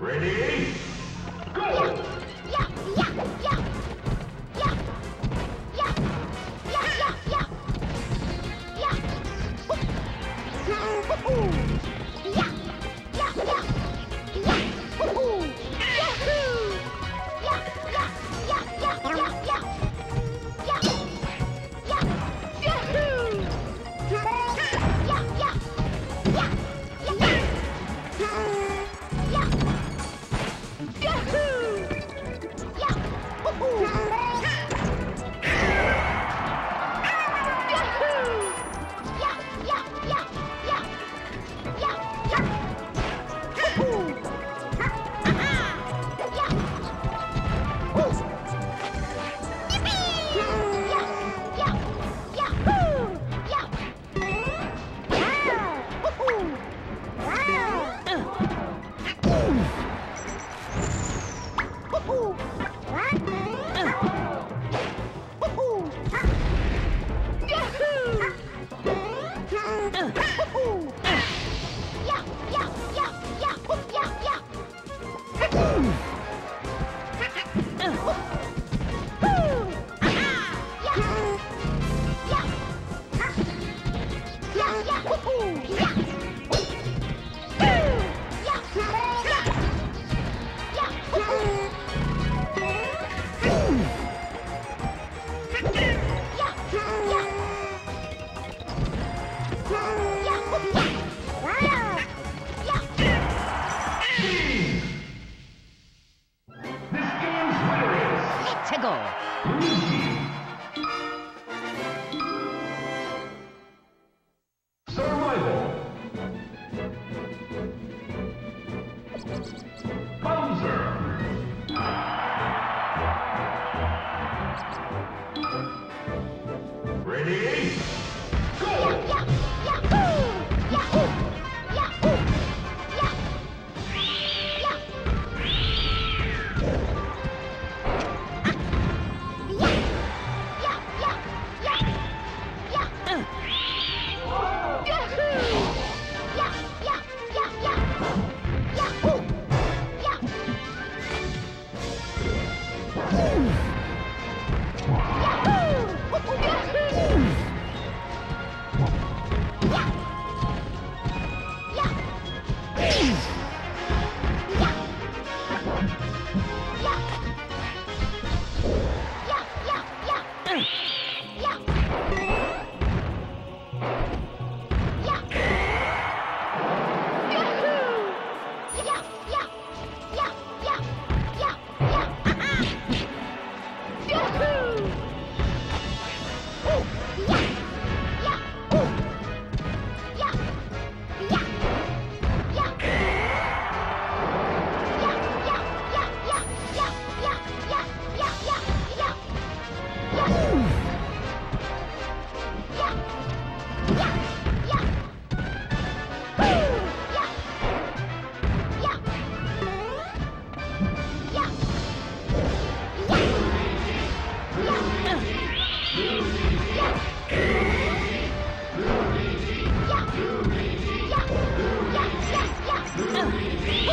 Ready? Go! This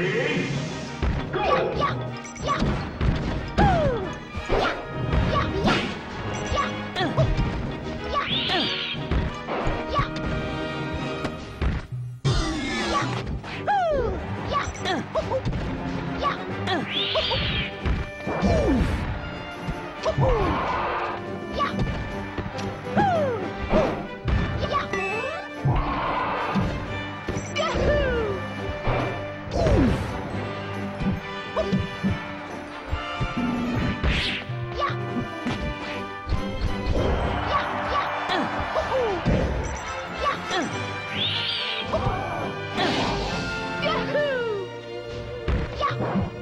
要要要，呼！要要要要，呼！要嗯，要嗯，要嗯，呼！要嗯，呼呼！要嗯，呼呼！Thank you.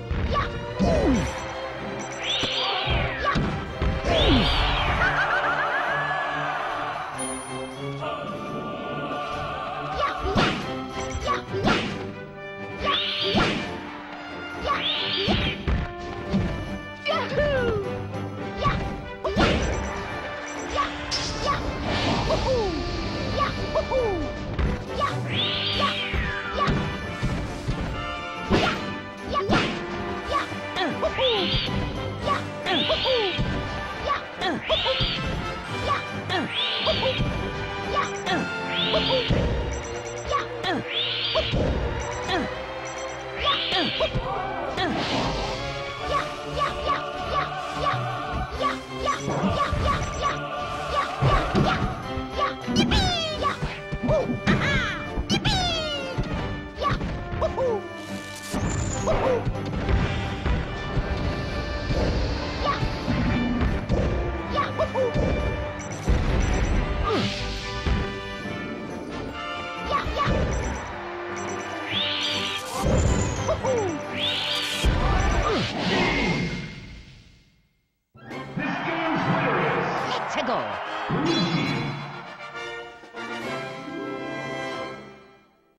Woohoo!